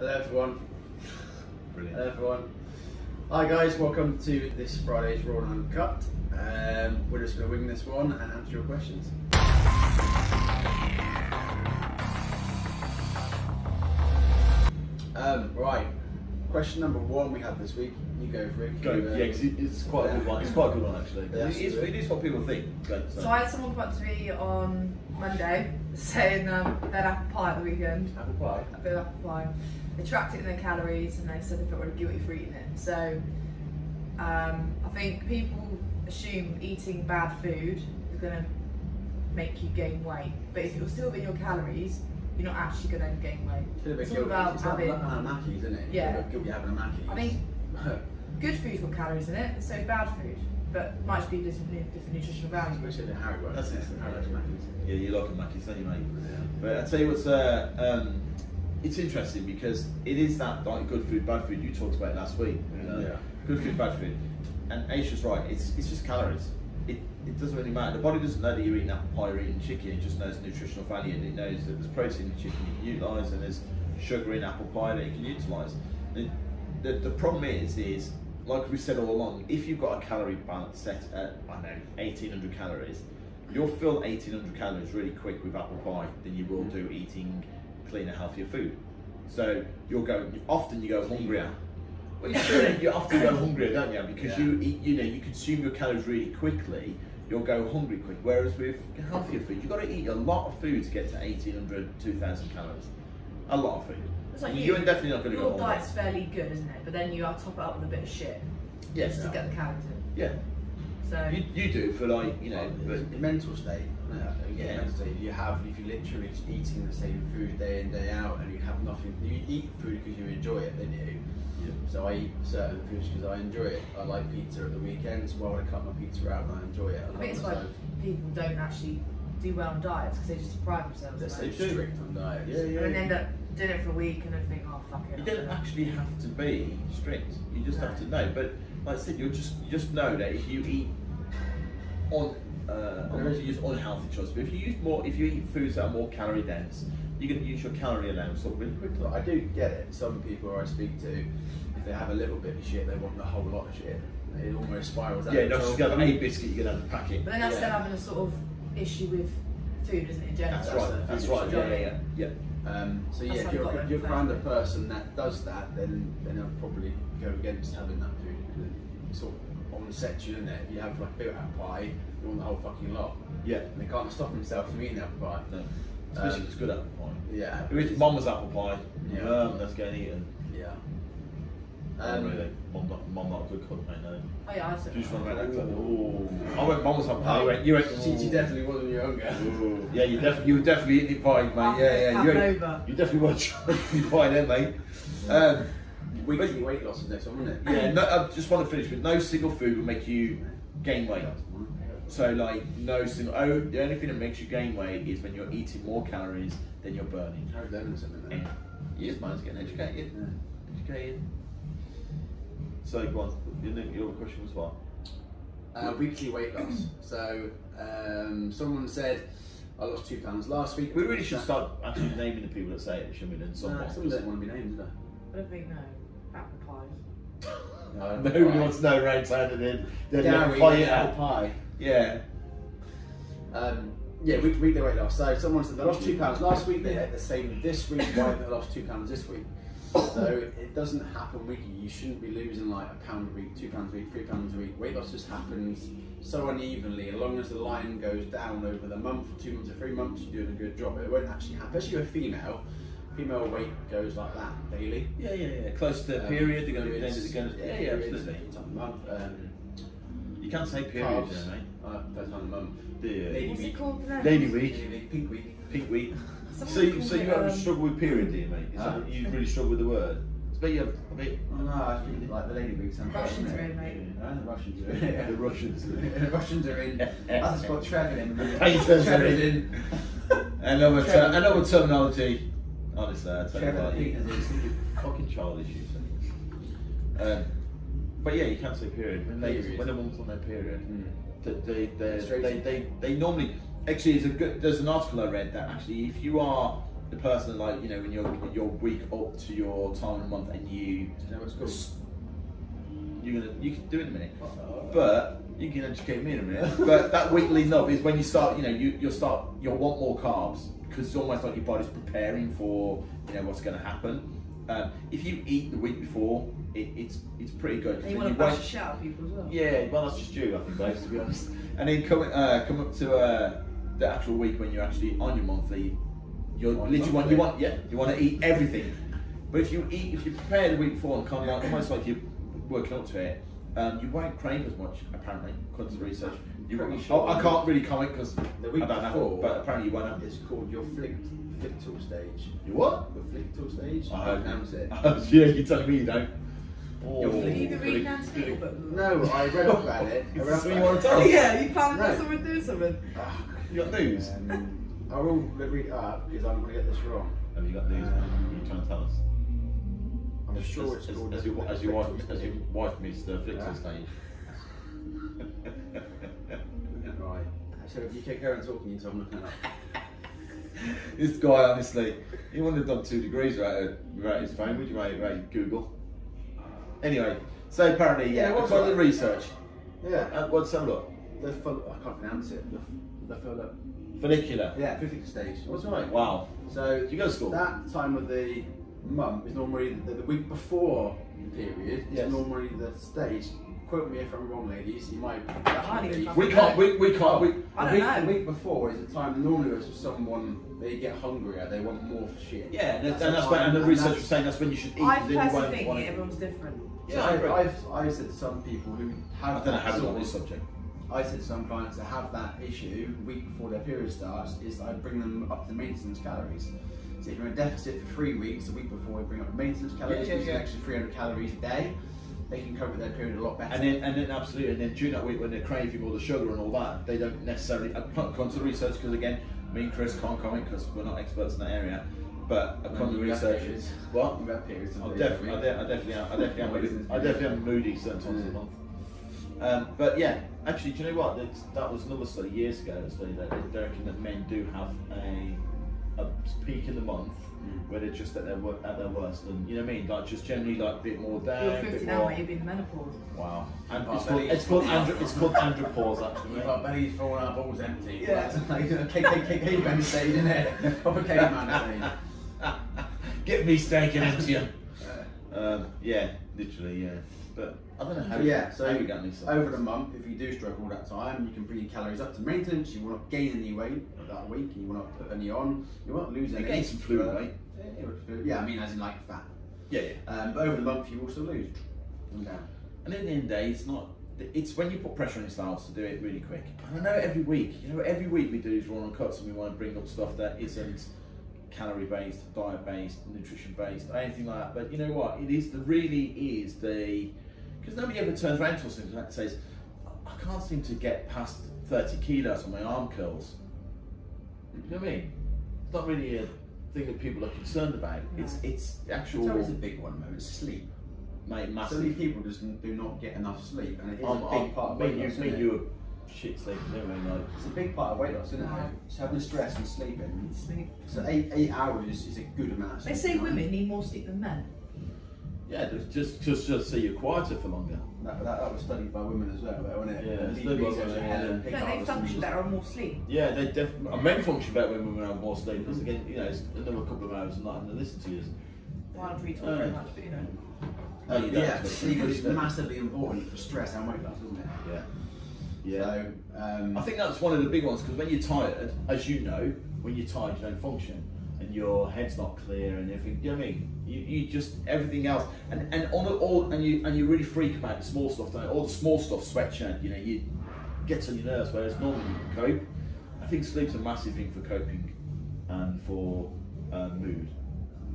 Hello everyone. Brilliant. Hello everyone. Hi guys, welcome to this Friday's Raw and Uncut. Um, we're just going to wing this one and answer your questions. Um, right, question number one we had this week. You go for it. Go, You, uh, yeah, 'cause it- it's quite a good one. It's quite a good one actually. Yeah, it, is, it is what people think. Go, So I had someone come up to me on Monday saying um, they had apple pie at the weekend. Apple pie. A bit of apple pie. They tracked it in their calories and they said they felt really guilty for eating it. So um, I think people assume eating bad food is going to make you gain weight. But if you're still in your calories, you're not actually going to gain weight. Feel a bit It's all guilty. about It's like having- having a Mackies, isn't it? Yeah. feel a bit guilty having a Mackies. I mean, good food's got calories in it, so bad food. But it might just be different, different nutritional value. Which is how it works. That's it. How it works, Mackies. Yeah, you like a Mackey's, don't you, mate? Yeah. But I tell you what's, uh, um, it's interesting because it is that like good food, bad food you talked about last week. You know? Yeah. Good food, bad food, and Aisha's right. It's it's just calories. It, it doesn't really matter. The body doesn't know that you're eating apple pie or eating chicken. It just knows nutritional value and it knows that there's protein in chicken you can utilise and there's sugar in apple pie that you can utilise. The, the, the problem is, is like we said all along, if you've got a calorie balance set at I don't know 1800 calories, you'll fill 1800 calories really quick with apple pie than you will mm-hmm. do eating cleaner, healthier food. So you'll go often you go hungrier. Well, you do. You often go hungrier, don't you? Because Yeah. you eat, you know, you consume your calories really quickly. You'll go hungry quick. Whereas with healthier food, you've got to eat a lot of food to get to 1800, 2000 calories. A lot of food. It's like You're you, definitely not going to your go hungry. diet's fairly good, isn't it? But then you are top it up with a bit of shit Yes. just to get the calories in. Yeah. So You, you do for like you know, but the mental state. Yeah, Yeah. mental state. You have if you literally just eating the same food day in day out, and you have nothing. You eat food because you enjoy it, then you. So I eat certain foods because I enjoy it. I like pizza at the weekends. Why would I cut my pizza out when I enjoy it? I, I think it's why myself. people don't actually do well on diets because they just deprive themselves. They're of so it. strict on diets. Yeah, yeah. And then end up doing it for a week and then think, oh fuck it. you I'm don't gonna- actually have to be strict. You just have to know. But like I said, you just you just know that if you eat on uh, I'm not going to use unhealthy choices, but if you use more, if you eat foods that are more calorie dense, you're going to use your calorie allowance up really quickly. But I do get it. Some people I speak to, if they have a little bit of shit, they want the whole lot of shit. It almost spirals out. Yeah, of not just control. go a biscuit, you're going to have a packet. But then that's Yeah. them having a sort of issue with food, isn't it, in general? That's That's right. That's right. issue. Yeah, yeah, yeah. yeah. Um, so yeah, That's if you're, I if you're them kind of person that does that, then then I'll probably go against having that food because it sort of on sets you, isn't it? You have like a bit of apple pie, you want the whole fucking lot. Yeah. And they can't stop themselves from eating apple pie. No. Especially Um, if it's good apple pie. Yeah. If it's mama's apple pie, Yeah. um, that's getting eaten. Yeah. Um, Um, really, mom not, mom not a good cook, mate. No. Oh yeah, I said. Do you just want to make that Ooh. clear? Ooh. I went mama's apple pie. You went. You went. She, she definitely wasn't you were younger. Ooh. Yeah, you definitely. You were definitely eating pie, mate. Yeah, yeah. You, ate- Pavlova. you definitely were trying pie then, mate. Um, Weekly weight loss is next one, wasn't it? yeah. No, I just want to finish with no single food will make you gain weight. So like no single. Oh, the only thing that makes you gain weight is when you're eating more calories than you're burning. Harry learning something And there. yes, man's getting educated. Yeah. Educated. So go on. Your, your question was what? Uh, weekly weight loss. So um, someone said I lost two pounds last week. We really should start actually naming the people that say it, shouldn't we? Then No, someone. some don't want to be named, do I don't think no. Apple pies. they? Nobody wants to know right handed in. They're Gary, never pie it apple out. pie. Yeah. Um, yeah, week, weekly weight loss. So someone said they lost two pounds last week. They ate the same this week. Why they lost two pounds this week? So it doesn't happen weekly. You shouldn't be losing like a pound a week, two pounds a week, three pounds a week. Weight loss just happens so unevenly. As long as the line goes down over the month, or two months, or three months, you're doing a good job. It won't actually happen, especially with a female. Female weight goes like that daily. Yeah, yeah, yeah. Close to the Um, period, they're going to be periods, going to, yeah, yeah, periods, absolutely. time a month. Um, You can't say period, carbs, you know, mate. uh, first time a month. Do? Lady What's week. it called? for them? Lady Lady week, week, pink week. pink week. So, you, so you have a um, struggle with period, do you, mate? Is Huh? that, you really struggle with the word. It's about you have a bit. Oh, no, I think like the lady week sounds Russians are in, mate. Uh, the Russians are The in. Russians. the Russians are in. That's got Trevor in. Painters are Trevor's in. Another, ter- another terminology. Honestly, I tell you what, you, Peters fucking childish you. Um, but yeah, you can't say period. When, they, Period. when a woman's on their period, Mm. they, they, they, they, they, normally actually there's a good there's an article I read that actually if you are the person like you know when you're you're week up to your time in a month and you Do you know you're gonna you can do it in a minute, but you can educate me in a minute. But that week leading up is when you start, you know, you you'll start you'll want more carbs because it's almost like your body's preparing for you know what's going to happen. Um, if you eat the week before, it, it's it's pretty good. And you then want to won't- bash the shit out of people as well. yeah, well, that's just you, I think, guys, to be honest. And then come, uh, come up to uh, the actual week when you're actually on your monthly, you're On literally want monthly. you want yeah you want to eat everything. But if you eat if you prepare the week before and come of like almost like you're working up to it, um, you won't crave as much apparently according to the research. You, Pretty oh, sure. I can't really comment because The I week don't know, before, but apparently you won't have. it's called your flick flictal stage. You what? The flictal stage. I I heard pronounce it. yeah, you're telling me you don't. You're Have flicking you been reading antenatal books? No, I read up about it. I Is read this up what you about want it. to tell Oh us? yeah, you planning on No. someone doing something? Ah, You got news? Um, I will read it up because I'm going to get this wrong. Have you got news? Um, What are you trying to tell us? I'm as, sure as, it's called as, the your, as your wife as your wife meets the flictor Yeah. stage. Right. So if you keep going talking until I'm looking it up. this guy, honestly, he wouldn't have done two degrees without, without his phone, would you, mate? Without Google. Anyway, so apparently, yeah, Yeah, what's according to the research, Yeah. uh, what's that look? The full, I can't pronounce it. The, the full, Follicular. yeah, flictal stage. What's right? Wow. So Do you go to school? that time of the month is normally the, the week before the period. Yes. Is normally the stage. Quote me if I'm wrong, ladies. You might. Be- We can't. We, we can't. We, I the don't week, know. The week before is the time normally where someone they get hungrier, they want more shit. yeah, and that's, and that's when, and the and research that's- was saying that's when you should eat. I 'cause then you personally think wanna- everyone's different. Yeah, I agree. I've, I've, I've said to some people who have I don't know that how we got sort on this subject. I said to some clients that have that issue the week before their period starts is I bring them up to maintenance calories. So if you're in a deficit for three weeks, the week before we bring up maintenance calories, yeah, which is yeah. an extra 300 calories a day, they can cope with their period a lot better. And then, and then absolutely, and then during that week when they're craving all the sugar and all that, they don't necessarily, according to the research, because again, me and Chris can't comment because we're not experts in that area, but according to the You have research, periods. what? You have periods of I definitely, a I, de- I definitely, am, I definitely am, Reasons I definitely am moody certain times of the Mm. month. Um, but yeah, actually, do you know what? That, that was another study years ago. A study that they reckon that men do have a, a peak in the month Mm. where they're just at their wor- at their worst, and you know what I mean, like just generally like a bit more down, You're 50 now, more. You've been in menopause. Wow, and it's called it's called andro- it's called andropause actually. You've got belly full and our balls empty. Yeah. That's like a cave, cave, cave, caveman stage, isn't it? Proper caveman. Get me steak and empty 'em. Um, yeah, literally, yeah. But I don't know how. So yeah, so how you got these over the month, if you do struggle all that time, you can bring your calories up to maintenance. You will not gain any weight that week, and you will not put any on. You won't lose You any. gain some fluid weight. Yeah, I mean, as in like fat. Yeah, yeah. Um, but over the month, you also lose. And down. And at the end of the day, it's not. It's when you put pressure on yourselves to do it really quick. And I know every week, you know, every week we do these raw and cuts, and we want to bring up stuff that isn't calorie based, diet based, nutrition based, anything like that. But you know what? It is the really is the because nobody ever turns around to us and says, "I can't seem to get past thirty kilos on my arm curls." You know what I mean? It's not really a thing that people are concerned about. It's it's the actual It's always a big one, though. It's sleep. mate So massive. many people just do not get enough sleep, and it is I'm, a I'm, big part of me, weight and you, loss. me, isn't and it? you are shit sleeping, anyway, like. It's a big part of weight loss, isn't it? Right. It's having stress and sleeping. Sleep. So eight eight hours is a good amount. Of They say time. women need more sleep than men. Yeah, just just just, just so you're quieter for longer. That, that, that was studied by women as well, wasn't it? Yeah, The it's studied by women, Helen yeah. No, they was function better on more sleep. Yeah, they definitely. Men function better when women have more sleep because again, you know, it's another couple of hours and not having to listen to you. Well, I don't really talk Uh, very much, but you know. No, you yeah, sleep is massively important for stress and weight loss, isn't it? Yeah. Yeah. So, um, I think that's one of the big ones because when you're tired, as you know, when you're tired, you don't function and your head's not clear and everything. You know what I mean? You, you just everything else and and on it all and you and you really freak about the small stuff. Don't you? All the small stuff sweats you. You know, you gets on your nerves. Whereas normally you can cope. I think sleep's a massive thing for coping and for uh, mood.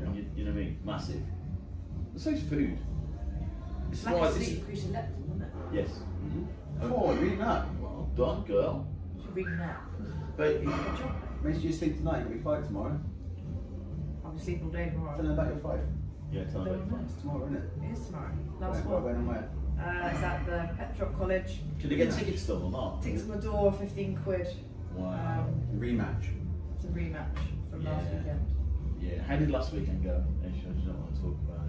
Yeah. You, you know what I mean? Massive. So is food. It's It's like why a this- sleep increasing leptin, isn't it? Yes. Oh, reading that. Well done, girl. Should read that. But Good job. Makes you sleep tonight. You'll be five tomorrow. I'll be sleeping all day Tell tomorrow. them about your five. yeah, tell me. Don't know. It's tomorrow, isn't it? It is tomorrow. Last Where, one. when and where? Uh, it's at the Petroc College. Can they get tickets still or not? Tickets at the door, 15 quid. Wow. Um, Rematch. it's a rematch from last weekend. Yeah. How did last weekend go? Aisha, I don't want to talk about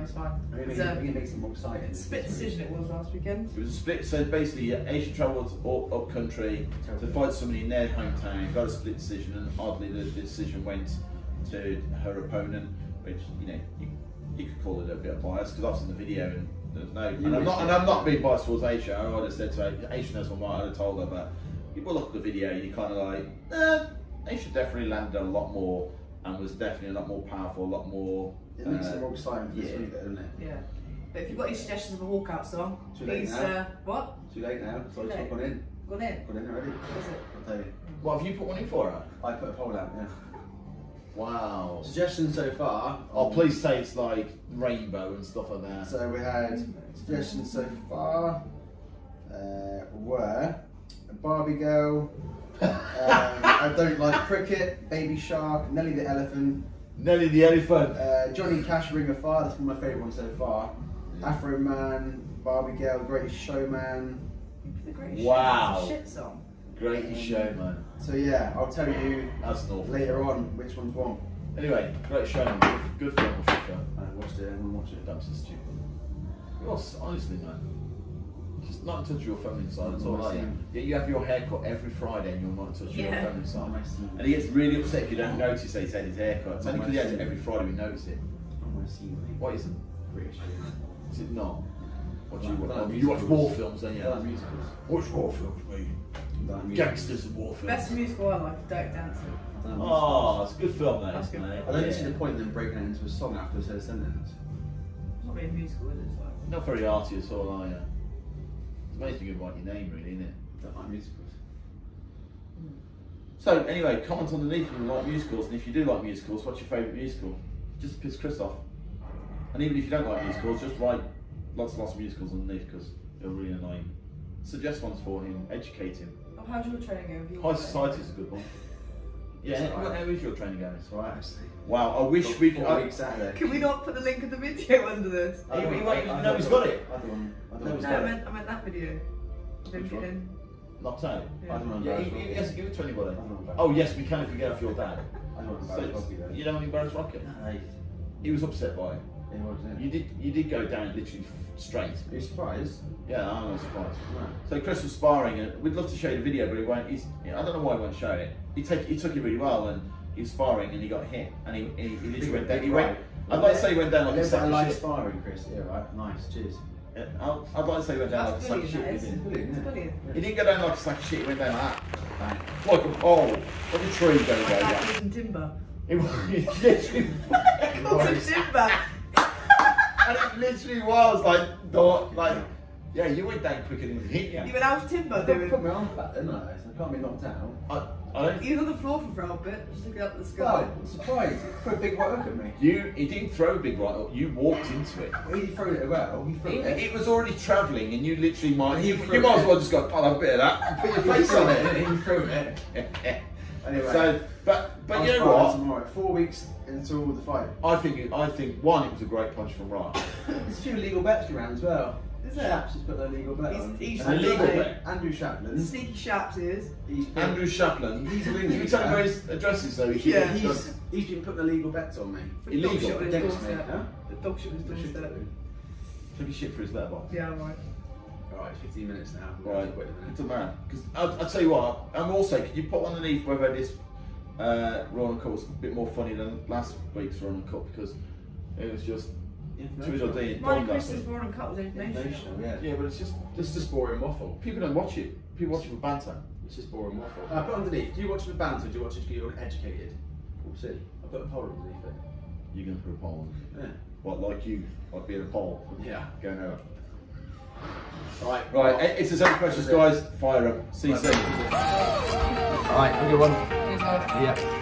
it was fine. I mean, It's we a can make some more exciting. split decision it was last weekend. It was a split. So basically, yeah, Aisha travelled up, up country to fight somebody in their hometown. Got a split decision, and oddly, the decision went to her opponent, which you know you, you could call it a bit of bias because I've seen the video and there's no. And I'm not. And I'm not being biased towards Aisha. I would have said to her, Aisha knows my mind. I'd have told her, but you look at the video, and you kind of like, eh, Aisha definitely landed a lot more and was definitely a lot more powerful, a lot more. It makes uh, it more exciting for this yeah. week, doesn't it? Yeah. But if you've got any suggestions of a walkout song, Too late please now. uh what? Too late now, so Too it's late. not gone in. Gone in. Gone in already. What is it? I'll tell you. What have you put one in for her? I put a poll out, yeah. Wow. Suggestions so far. Oh, please say it's like rainbow and stuff like that. So we had suggestions so far uh, were Barbie Girl, I I don't Like Cricket, Baby Shark, Nelly the Elephant, Nelly the elephant. uh, Johnny Cash, Ring of Fire, that's one of my favourite one so far. Afroman, Barbie Girl, Greatest Showman. The greatest Wow. shit, it's shit song. Greatest show, man. So yeah, I'll tell you That's later on which one's one. Anyway, great show, man. Good, good film. I watched it, I'm gonna it. That's just stupid. You're honestly, man. Just not in touch with your feminine side at all, are you? thing. Yeah, you have your hair cut every Friday and you're not in touch with your Yeah. feminine side. And he gets really upset if you don't notice that he's had his hair cut. It's only because he has it every Friday we notice it. I want to see you. What is it? British. Is it not? What do you watch? like you watch war films, don't you? Like musicals. Watch war films, mate. Like. Gangsters and war films. Best musical I like, Dirty Dancing. I like ah, musicals. Oh, it's a good film, that That's is, good. mate. I don't Yeah. see the point in them breaking it into a song after a said sentence. It's not really a musical, is it? It's like, Not very arty at all, are you? Amazing you write your name, really, isn't it? Don't like musicals. Hmm. So, anyway, comment underneath if you like musicals, and if you do like musicals, what's your favourite musical? Just to piss Chris off. And even if you don't like musicals, just write lots and lots of musicals underneath because they're really annoying. Suggest ones for him, educate him. oh, how's your training going? High got? Society is a good one. Yeah, how is your training going? It's alright actually. Wow, I wish we could. Four I, Saturday. Can we not put the link of the video under this? He- he don't- won't even I know don't he's want- got it. I don't want. I No, want he's No, to I meant, I meant that video. Of him Which one? getting- knocked out. I don't want to Yeah, he, he hasn't given it to anybody. I don't Oh, yes, we can if we get off your dad. I don't want So, embarrass you don't want embarrass Rocket? No, he- He was upset by it. You did, you did go down literally straight. Are you surprised? Yeah, I'm not surprised. No. So Chris was sparring, and we'd love to show you the video, but he won't. He's, I don't know why he won't show it. He take, he took it really well, and he was sparring, and he got hit, and he, he, he literally went down. He went. I'd like to say he went down like a little bit sack of of shit. sparring, Chris. Yeah, right. Nice. Cheers. Yeah, I'd, I'd like to say he went down like a That's sack of brilliant, shit. He is. didn't. Brilliant, It's brilliant. He didn't go down like a sack of shit. He went down like that, Bang. like a pole, like a tree goes My over. dad was timber. It was literally, Called him timber. and it literally was like, don't, like, yeah, you went down quicker than he hit You you. went out timber I put doing. my arm back, didn't I? So I can't be knocked out. I, I don't. He was on the floor for a bit, just looking up at the sky. Oh, well, I'm surprised. He threw a big right hook at me. You, he didn't throw a big right up. You walked into it. He threw it well. He threw It, it. it was already travelling, and you literally might. You, you might as well just go, I'll have a bit of that, and put your face on it. it. He threw it. Anyway. So, but but I'm you know sparring what? Tomorrow. Four weeks until the fight. I think it, I think one, it was a great punch from Ryan. There's a few legal bets around as well. Is there? Shaps has put their legal bet He's- on. he's- An illegal Andrew- bet? Andrew Shaplin. Sneaky Shaps is. He's put, Andrew Chaplin. He's Can winning. you tell me where his address is though? He- Yeah. He's, he's been putting illegal bets on me. The Illegal. Dog shit on his Against me. doorstep. Huh? The dog shit on his doorstep. Took his shit for his letterbox. Yeah, right. Alright, 15 minutes now. We're Right, gonna quit in a minute. it's a man. Because I'll, I'll tell you what. And also, can you put underneath whether this uh, Rowan Cup was a bit more funny than last week's Rowan Cup because it was just Informational. Tweedledee. Mine and Dog Chris's dusting. Warren and Cut was information. Informational, yeah. Yeah, but it's just It's just boring waffle. people don't watch it. People watch it for banter. It's just boring waffle. Uh, I put underneath. Do you watch it for banter? Do you watch it to get educated? We'll see. I put a poll underneath it. You're gonna put a poll. on. Yeah. What, like you, like being a poll? Yeah. Going over. Right. Right, i- if there's any questions, guys, fire up. See you soon. Alright, have a good one. Yeah.